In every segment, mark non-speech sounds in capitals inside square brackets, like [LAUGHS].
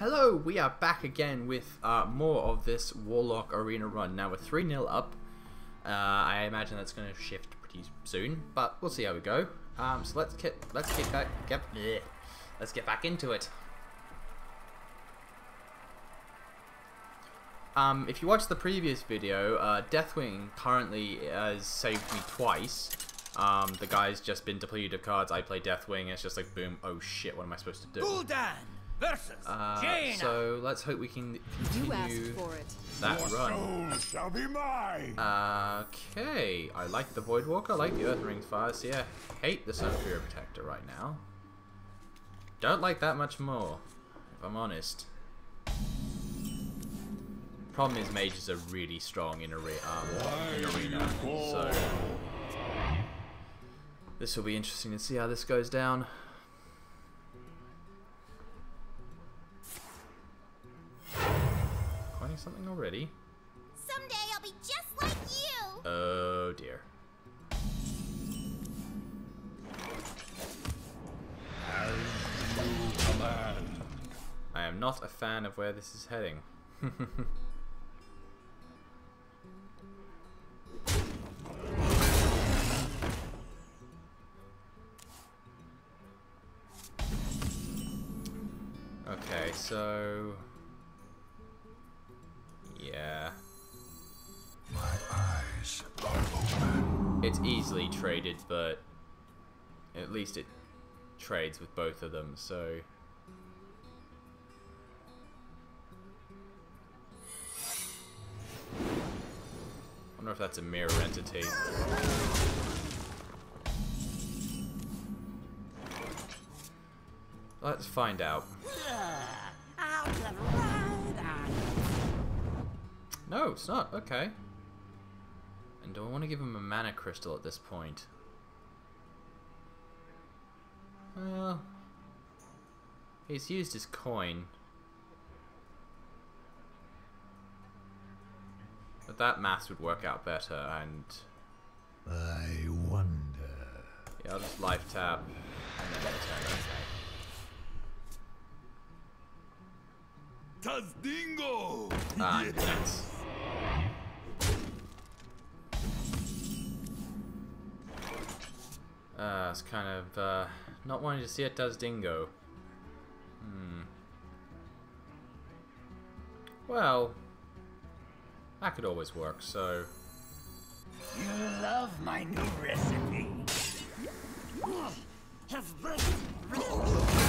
Hello, we are back again with uh, more of this Warlock Arena run. Now we're 3-0 up. Uh, I imagine that's going to shift pretty soon, but we'll see how we go. Um, so let's get let's get back get bleh. let's get back into it. Um, if you watched the previous video, uh, Deathwing currently has saved me twice. Um, the guy's just been depleted of cards. I play Deathwing. It's just like boom. Oh shit! What am I supposed to do? Gul'dan versus Uh, Jaina. so let's hope we can You asked continue for it. that run. Soul shall be mine. Okay, I like the Voidwalker, I like the Earth Rings See, I hate the Sunfury Protector right now. Don't like that much more, if I'm honest. Problem is, mages are really strong in, are um, in arena, so this will be interesting to see how this goes down. Something already? Someday I'll be just like you. Oh dear. I am not a fan of where this is heading. [LAUGHS] okay, so... traded, but at least it trades with both of them, so... I wonder if that's a mirror entity. Let's find out. I'll get right on. No, it's not. Okay. And do I want to give him a mana crystal at this point? Well, he's used his coin. But that math would work out better, and I wonder. yeah, I'll just life tap and then return. Tazdingo! Ah, [LAUGHS] nice. Uh, it's kind of uh, not wanting to see it Tazdingo. Hmm. Well, that could always work. So You love my new recipe. Have this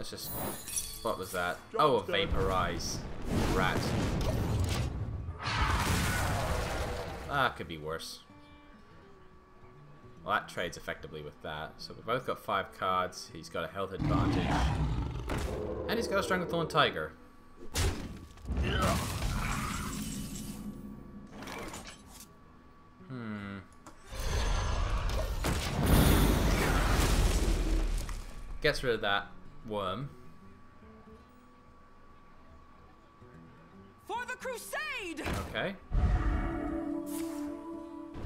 let's just. What was that? Oh, a vaporize rat. Ah, could be worse. Well, that trades effectively with that. So we've both got five cards. He's got a health advantage. And he's got a Stranglethorn Tiger. Hmm. Gets rid of that worm. For the crusade! Okay.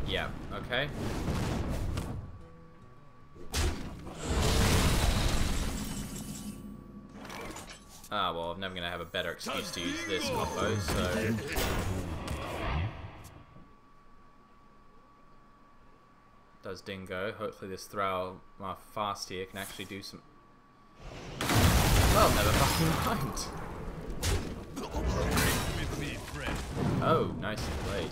Yeah, okay. Ah, well, I'm never gonna have a better excuse to use this combo, so... Tazdingo. Hopefully this Thrall my fast here can actually do some... Well, never fucking [LAUGHS] mind. Oh, nicely played.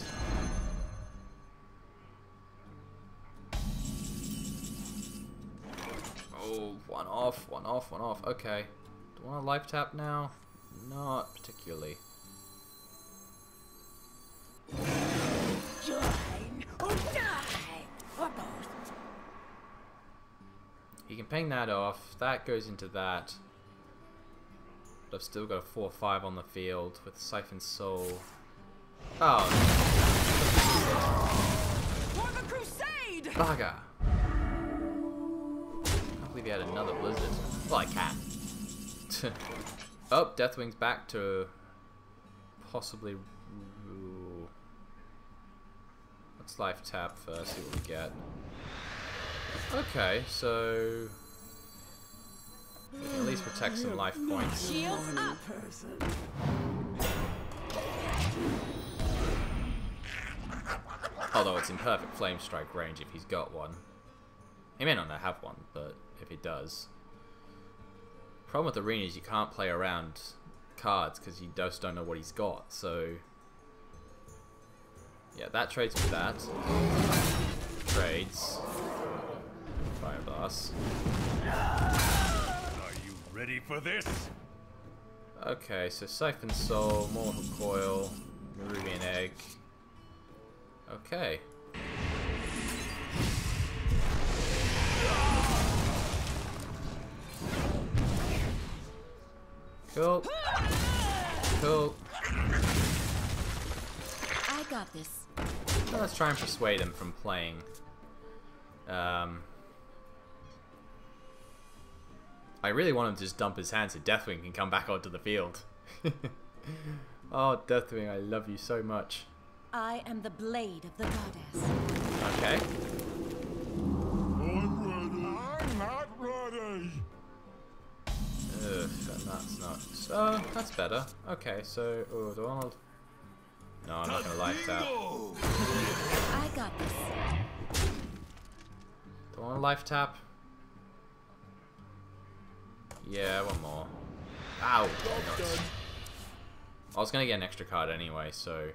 One off, one off, one off. Okay. Do I want a life tap now? Not particularly. join or or both. He can ping that off. That goes into that. But I've still got a 4-5 on the field with Siphon Soul. Oh, For the crusade! bugger! Can't believe he had another blizzard. Well, I can. [LAUGHS] oh, Deathwing's back to possibly. Let's life tap first, see what we get. Okay, so we can at least protect some life points. Shields up. Although it's in perfect flame strike range if he's got one. He may not have one, but if it does. Problem with Arena is you can't play around cards because you just don't know what he's got, so... Yeah, that trades with that. Trades. Fire Blast. Are you ready for this? Okay, so Siphon Soul, Mortal Coil, Nerubian Egg. Okay. Cool. Cool. I got this. Well, let's try and persuade him from playing. Um, I really want him to just dump his hand so Deathwing can come back onto the field. [LAUGHS] oh, Deathwing, I love you so much. I am the blade of the goddess. Okay. So that's better. Okay, so oh, Donald. No, I'm not gonna life tap. I got this. Don't want to life tap. Yeah, one more. Ow! nuts. I was gonna get an extra card anyway, so.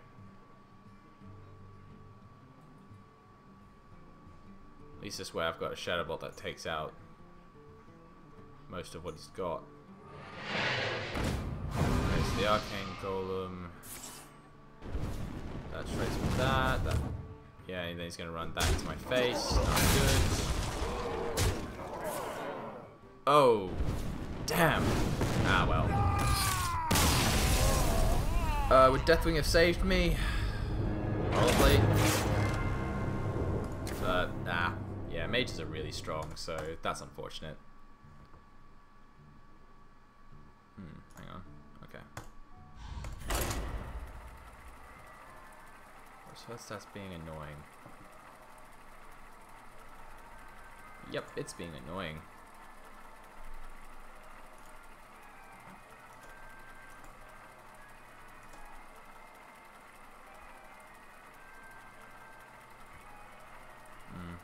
At least this way I've got a Shadow Bolt that takes out most of what he's got. There's the Arcane Golem. That trades with that. That yeah, and then he's gonna run that into my face. Not good. Oh, damn. Ah well. Uh, would Deathwing have saved me? Probably. But nah. Yeah, mages are really strong, so that's unfortunate. So that's being annoying. Yep, it's being annoying. Hmm.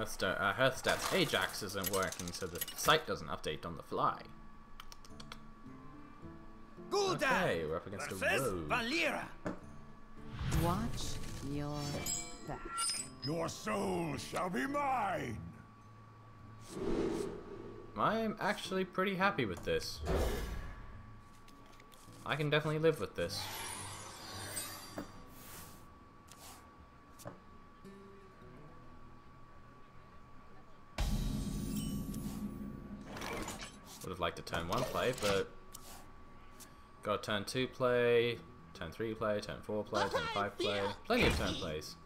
Hearthsta- uh, Hearthstat's Ajax isn't working, so the site doesn't update on the fly. Okay, we're up against a rogue. Valeera. Watch your back. Your soul shall be mine. I'm actually pretty happy with this. I can definitely live with this. Would have liked to turn one play, but got turn two play, turn three play, turn four play, turn five play. Plenty of turn plays.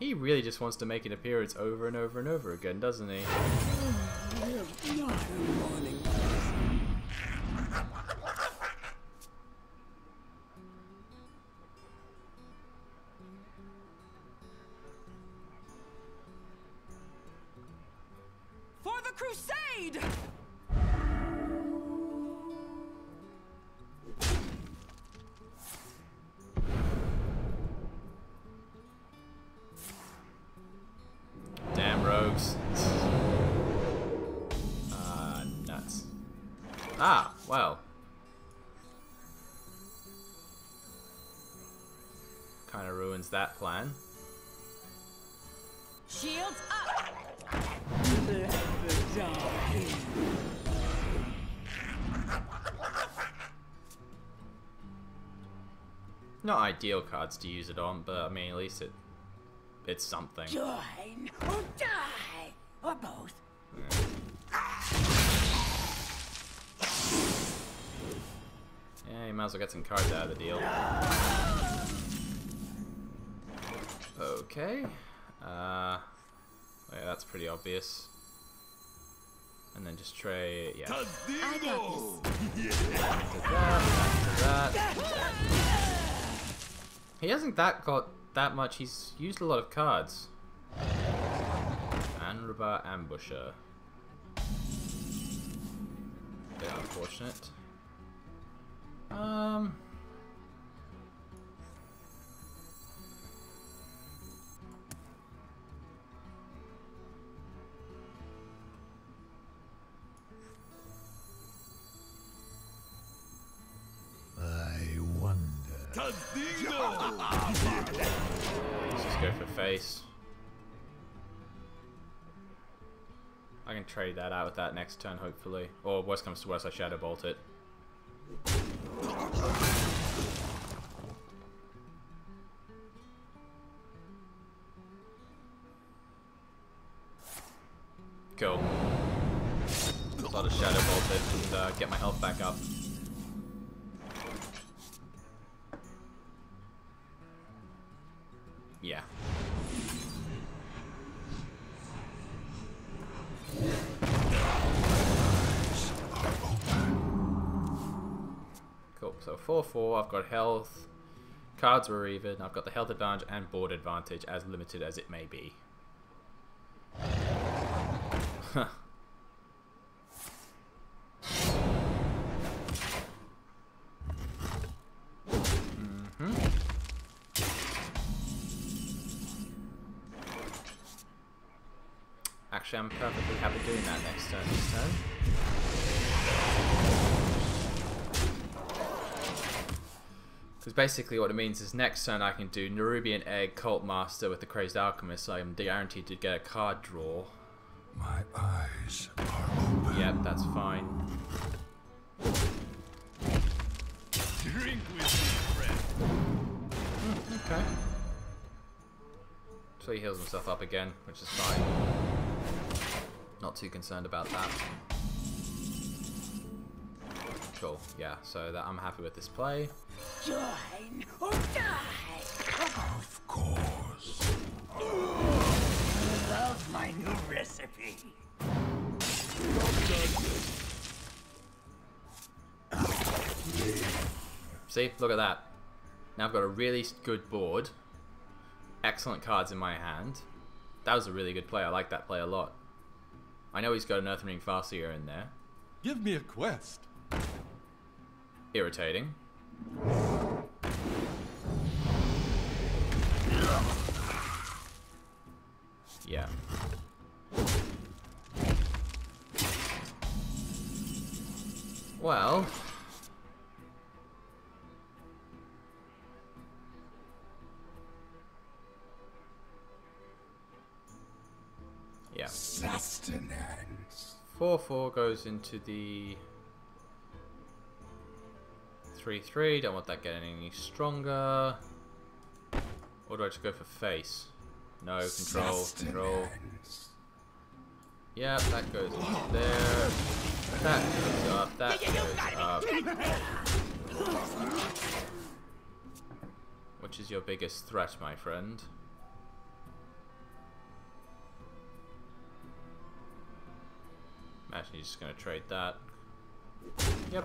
He really just wants to make an appearance over and over and over again, doesn't he? [SIGHS] Ah, well. Kind of ruins that plan. Shields up! Not ideal cards to use it on, but I mean, at least it it's something. Join or die, or both. Yeah, you might as well get some cards out of the deal. Okay. Uh, yeah, that's pretty obvious. And then just trade, yeah. Tazdingo! Did that, that, that. He hasn't that got that much. He's used a lot of cards. Anub'ar Ambusher. Bit unfortunate. Um. I wonder. Let's just go for face. I can trade that out with that next turn, hopefully. Or worst comes to worst, I Shadow Bolt it. Cool. So I'll just Shadow Bolt it and uh, get my health back up. So 4-4, I've got health. Cards were even. I've got the health advantage and board advantage, as limited as it may be. [LAUGHS] Because basically what it means is next turn I can do Nerubian Egg, Cult Master with the Crazed Alchemist, so I'm guaranteed to get a card draw. My eyes are open. Yep, that's fine. Drink with me, friend. Okay. So he heals himself up again, which is fine. Not too concerned about that. Cool, yeah, so that I'm happy with this play. Join or die. Of course. Love my new recipe. See, look at that. Now I've got a really good board. Excellent cards in my hand. That was a really good play. I like that play a lot. I know he's got an Earthen Ring Farseer in there. Give me a quest. Irritating. Yeah. Well. Yeah. Sustenance. 4 4 goes into the 3 3. Don't want that getting any stronger. Or do I just go for face? No, control, control. Yeah, that goes there. That goes up, that goes up. Which is your biggest threat, my friend? Imagine you're just gonna trade that. Yep.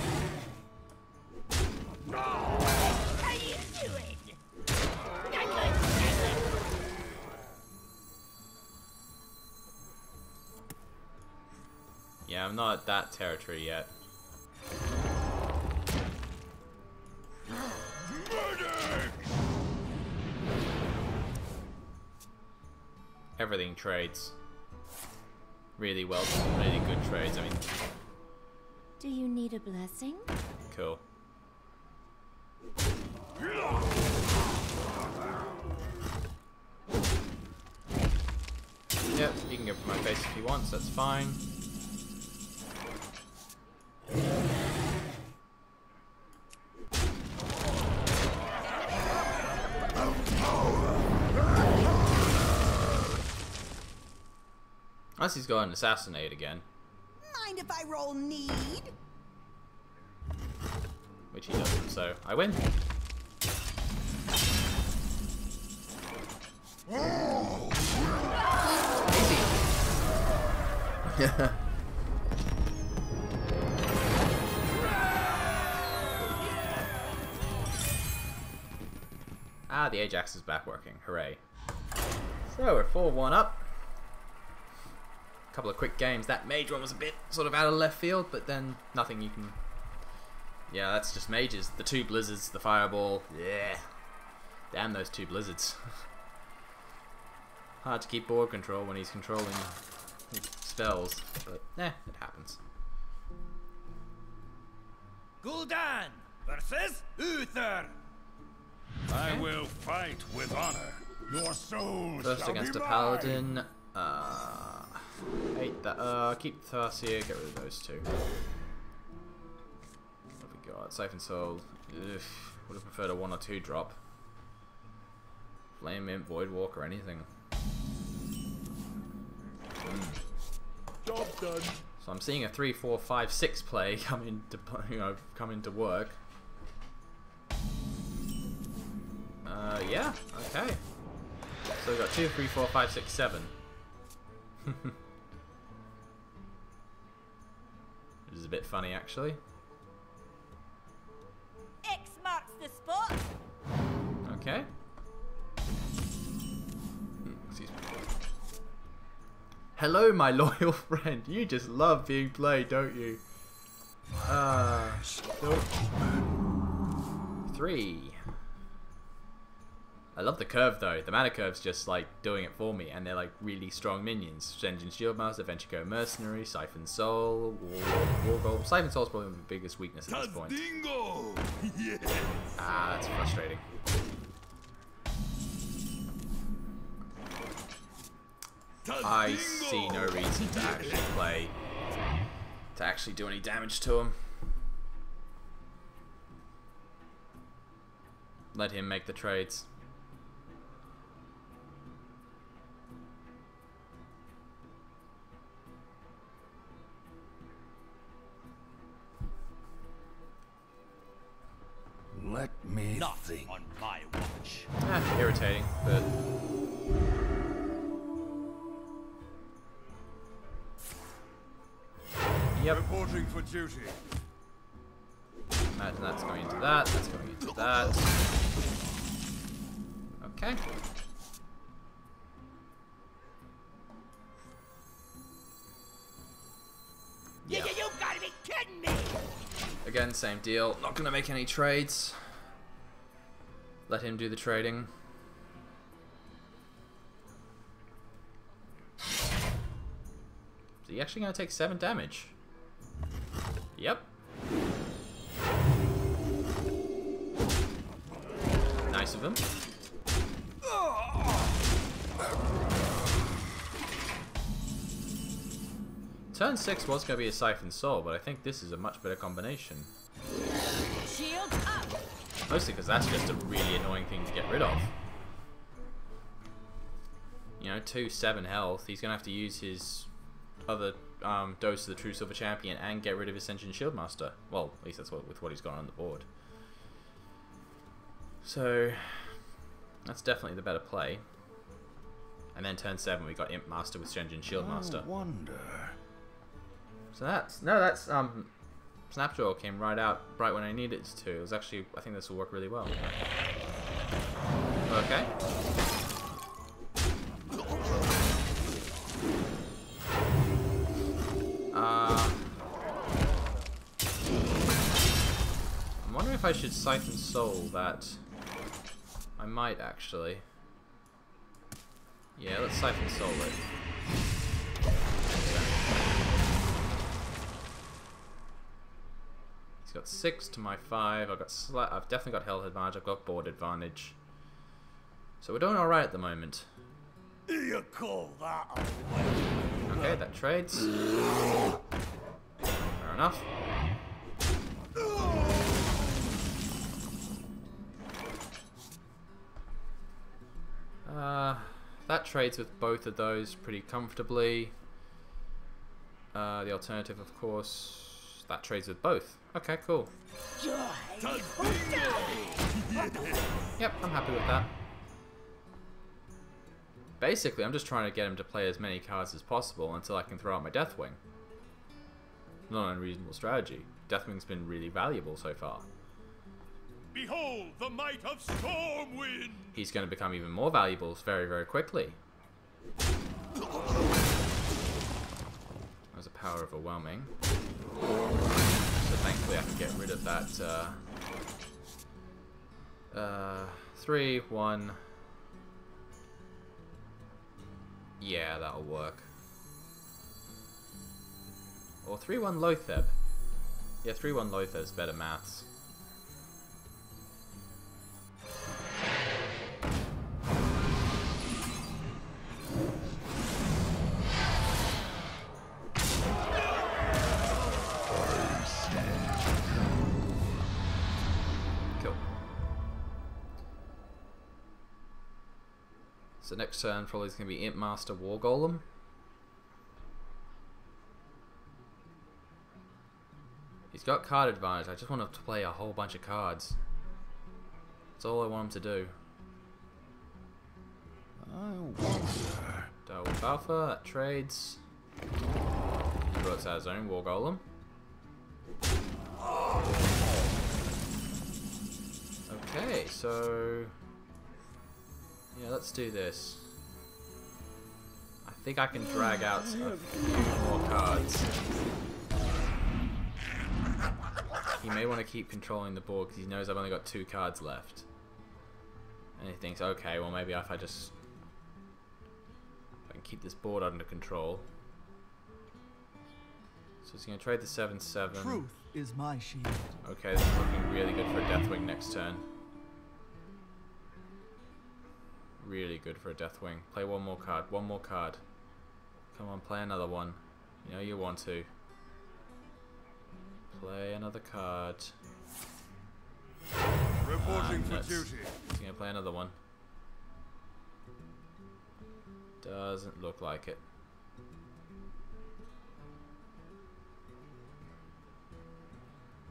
Yeah, I'm not at that territory yet. Everything trades. Really well, really good trades. I mean, Do you need a blessing? cool. Yep, you can go for my face if he wants, that's fine. Unless he's going to assassinate again, Mind if I roll need? which he doesn't, so I win. Easy. [LAUGHS] ah, the Ajax is back working. Hooray. So we're 4-1 up. Couple of quick games. That mage one was a bit sort of out of left field, but then nothing you can... Yeah, that's just mages. The two blizzards, the fireball. Yeah. Damn those two blizzards. [LAUGHS] Hard to keep board control when he's controlling spells, but eh, it happens. Gul'dan versus Uther. I will fight with honor. Your soul First shall against be a mine. paladin. Uh, hate that. Uh, keep Tharsia. Get rid of those two. What have we got? Siphon Soul. Ugh, would have preferred a one or two drop. Flame Imp, Void Walk, or anything. Job done. So I'm seeing a three, four, five, six play [LAUGHS] come into you know come into work. Uh, yeah, okay. So we've got two, three, four, five, six, seven. [LAUGHS] Which is a bit funny, actually. X marks the spot. Okay. Hmm, Excuse me. Hello, my [LAUGHS] loyal friend. You just love being played, don't you? Uh, three. I love the curve though. The mana curve's just like doing it for me, and they're like really strong minions. Sen'jin Shieldmasta, Venture Co. Mercenary, Siphon Soul, War, War. Siphon Soul's probably my biggest weakness at this point. [LAUGHS] Yes. Ah, that's frustrating. I see no reason to actually play to actually do any damage to him. Let him make the trades. Me Not think. on my watch. Ah, irritating, but Yep, Reporting for duty. imagine that's going into that, that's going into that. Okay. You, Yeah. you, you gotta be kidding me! Again, same deal. Not gonna make any trades. Let him do the trading. Is he actually gonna take seven damage? Yep. Nice of him. Turn 6 was going to be a Siphon Soul, but I think this is a much better combination. Mostly because that's just a really annoying thing to get rid of. You know, 2 7 health. He's going to have to use his other um, dose of the Truesilver Champion and get rid of Sen'jin Shieldmasta. Well, at least that's what, with what he's got on the board. So, that's definitely the better play. And then turn 7 we got Imp Master with Sen'jin Shieldmasta. I wonder. So that's no, that's um, Snapjaw came right out right when I needed it to. It was actually, I think this will work really well. Okay. Uh, I'm wondering if I should Siphon Soul that. I might actually. Yeah, let's Siphon Soul it. He's got six to my five. I've got I've definitely got health advantage. I've got board advantage. So we're doing all right at the moment. You call that Okay, that trades. Fair enough. Uh, that trades with both of those pretty comfortably. Uh, the alternative, of course, that trades with both. Okay, cool. Join or die. Yep, I'm happy with that. Basically, I'm just trying to get him to play as many cards as possible until I can throw out my Deathwing. Not an unreasonable strategy. Deathwing's been really valuable so far. Behold the might of Stormwind! He's going to become even more valuable very, very quickly. That was a power overwhelming. So thankfully I can get rid of that, uh... Uh... Three, one... Yeah, that'll work. Or 3-1 Loatheb. Yeah, 3-1 Loatheb's better maths. Next turn probably is going to be Imp Master War Golem. He's got card advantage. I just want him to play a whole bunch of cards. That's all I want him to do. Double Alpha, trades. He brought out his own War Golem. Okay, so... Yeah, let's do this. I think I can drag out a few more cards. He may want to keep controlling the board because he knows I've only got two cards left. And he thinks, okay, well maybe if I just... If I can keep this board under control. So he's going to trade the 7-7. Truth is my shield. Okay, this is looking really good for a Deathwing next turn. Really good for a Deathwing. Play one more card. One more card. Come on, play another one. You know you want to. Play another card. Reporting for duty. He's gonna play another one. Doesn't look like it.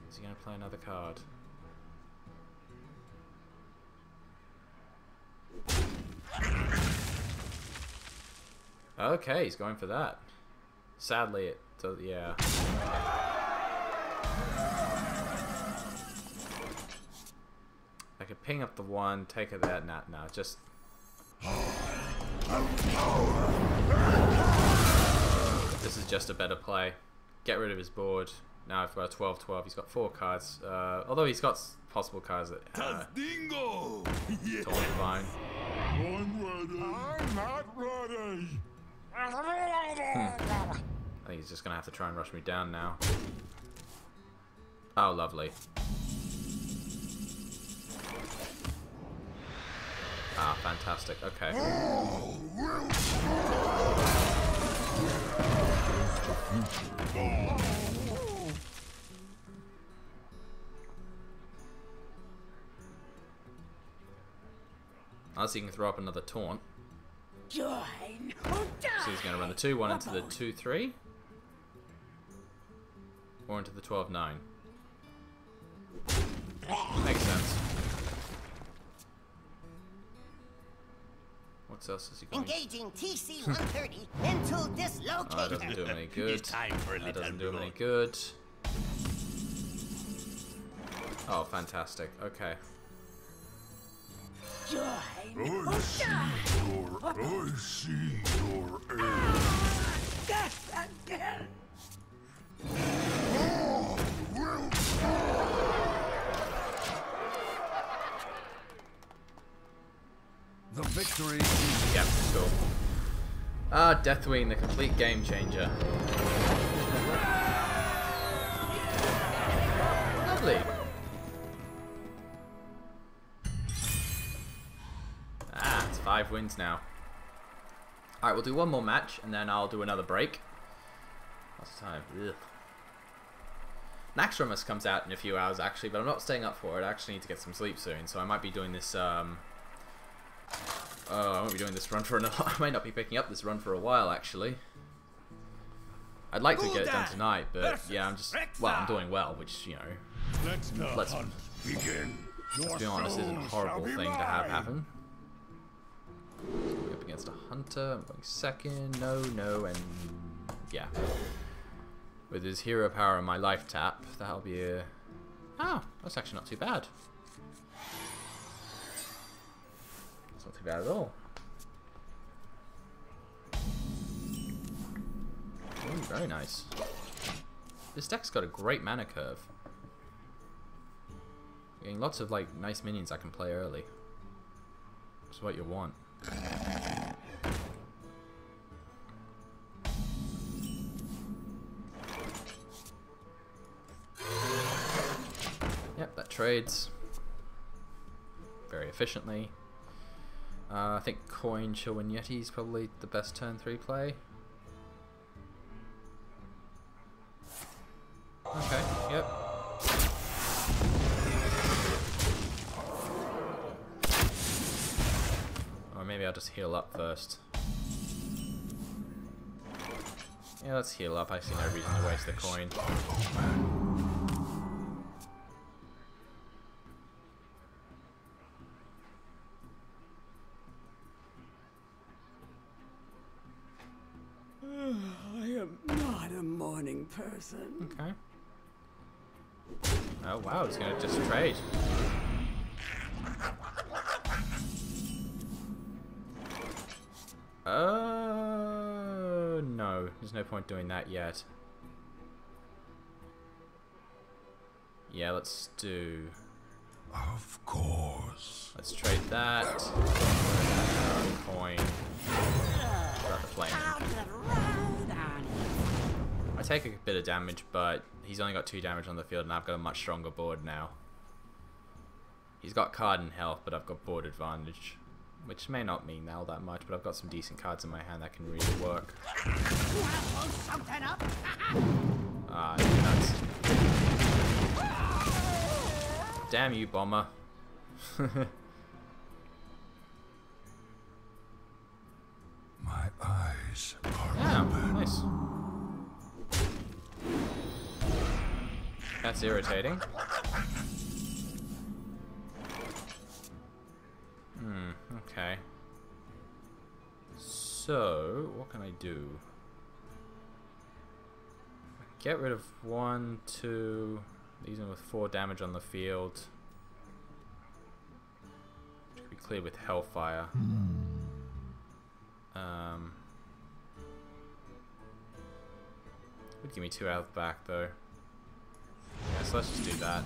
Is he gonna play another card? Okay, he's going for that. Sadly, it does. Yeah. I could ping up the one, take it that. Nah, nah, just. This is just a better play. Get rid of his board. Now I've got a 12-12. He's got four cards. Uh, although he's got possible cards that uh, Dingo! [LAUGHS] totally fine. I'm ready. I'm not ready. I think he's just gonna have to try and rush me down now. Oh, lovely. Ah, fantastic. Okay. Unless he can throw up another taunt. Join or die. So he's going to run the 2 1 into the 2 3. Or into the 12 9. Makes sense. What else is he going Engaging TC-130 hmm. into Oh, that doesn't do him any [LAUGHS] good. It's time for a That little doesn't do him any good. Oh, fantastic. Okay. Join I see your, I see your aim. Death again. The victory Yep, cool. Ah, Deathwing, the complete game changer. Lovely. Five wins now. Alright, we'll do one more match, and then I'll do another break. What's the time? Ugh. Naxxramas comes out in a few hours, actually, but I'm not staying up for it. I actually need to get some sleep soon, so I might be doing this, um... Oh, I won't be doing this run for another... [LAUGHS] I might not be picking up this run for a while, actually. I'd like to get it done tonight, but yeah, I'm just well, I'm doing well, which you know, Let the Let's- hunt begin. Your to be honest, isn't a horrible thing to have happen. Up against a hunter, I'm going second, no, no, and yeah. With his hero power and my life tap, that'll be a. Oh, that's actually not too bad. It's not too bad at all. Ooh, very nice. This deck's got a great mana curve. Getting lots of like nice minions I can play early. That's what you want. Yep, that trades very efficiently. Uh, I think Coin Chillwind Yeti is probably the best turn 3 play. Okay, just heal up first. Yeah, let's heal up. I see no reason to waste the coin. [SIGHS] I am not a morning person. Okay. Oh wow, he's gonna just trade. Uh, no. There's no point doing that yet. Yeah, let's do. Of course. Let's trade that. Coin. The flame. Out to the road on it. I take a bit of damage, but he's only got two damage on the field, and I've got a much stronger board now. He's got card and health, but I've got board advantage, which may not mean all that much, but I've got some decent cards in my hand that can really work. You wanna blow something up? Ah, nuts. Damn you, bomber. [LAUGHS] My eyes are Yeah, nice. That's irritating. Okay. So, what can I do? Get rid of one, two, these in with four damage on the field. Which could be cleared with Hellfire. Um, would give me two health back though. Yeah, so let's just do that.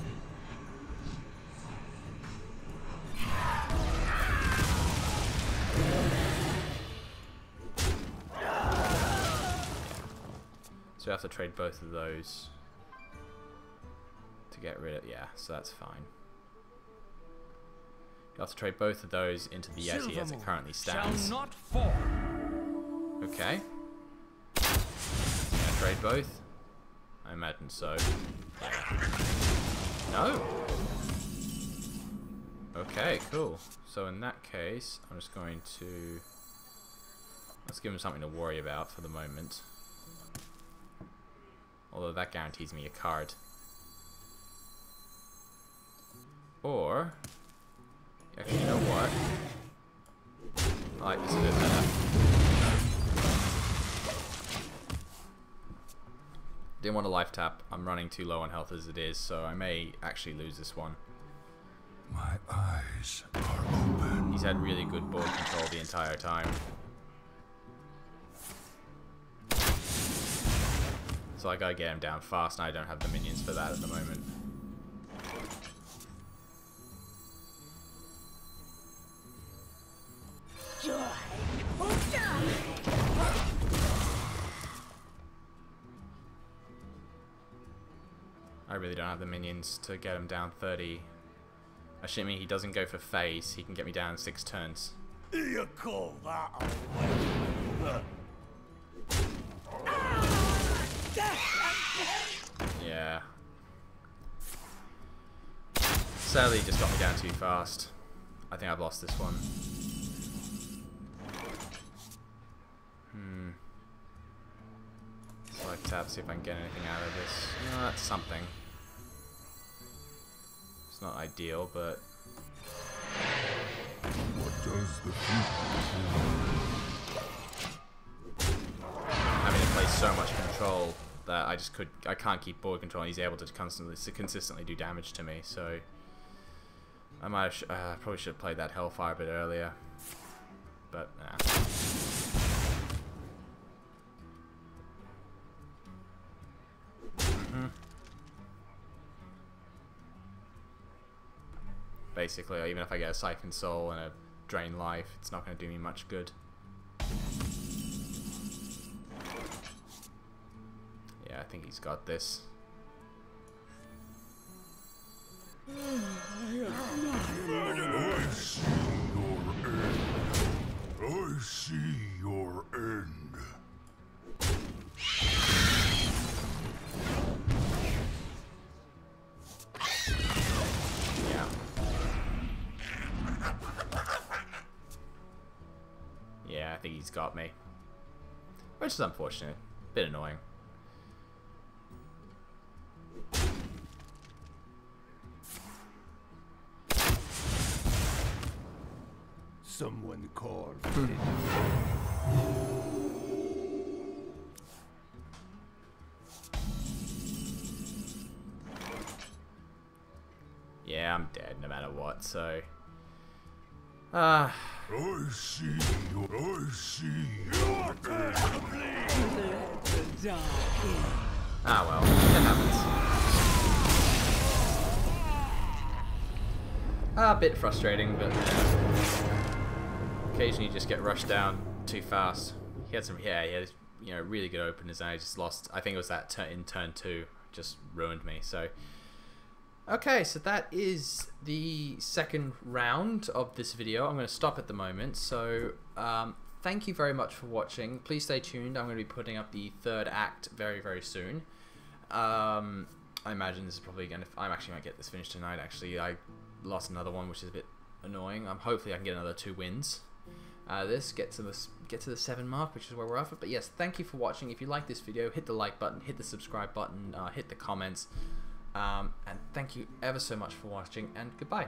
So we have to trade both of those to get rid of. Yeah, so that's fine. You have to trade both of those into the Yeti as it currently stands. Shall not fall. Okay. Gonna trade both? I imagine so. No! Okay, cool. So in that case, I'm just going to... Let's give him something to worry about for the moment. Although that guarantees me a card. Or... Actually, you know what? I like this a bit better. Didn't want a life tap. I'm running too low on health as it is, so I may actually lose this one. My eyes are open. He's had really good board control the entire time. So I gotta get him down fast, and I don't have the minions for that at the moment. I really don't have the minions to get him down 30. Assuming he doesn't go for phase, he can get me down in 6 turns. You call that a Sadly, just got me down too fast. I think I've lost this one. Hmm. So I out, see if I can get anything out of this. No, that's something. It's not ideal, but What does the future having to play so much control that I just could I can't keep board control and he's able to constantly consistently do damage to me so I might have uh, probably should have played that Hellfire a bit earlier but nah. Mhm. Basically, even if I get a Siphon Soul and a Drain Life, it's not going to do me much good. Yeah, I think he's got this. I see your end. Yeah. Yeah, I think he's got me. Which is unfortunate. Bit annoying. Someone called. Yeah, I'm dead no matter what, so... Ah, I see your. I see your end. ah well, it happens. Ah, a bit frustrating, but yeah. Occasionally just get rushed down too fast. He had some, yeah, he had you know really good openers, and I just lost. I think it was that turn in turn two, just ruined me. So, okay, so that is the second round of this video. I'm going to stop at the moment. So, um, thank you very much for watching. Please stay tuned. I'm going to be putting up the third act very very soon. Um, I imagine this is probably going to. I'm actually to get this finished tonight. Actually, I lost another one, which is a bit annoying. Um, hopefully, I can get another two wins. Uh, this get to the get to the seven mark, which is where we're at. But yes, thank you for watching. If you like this video, hit the like button, hit the subscribe button, uh, hit the comments, um, and thank you ever so much for watching. And goodbye.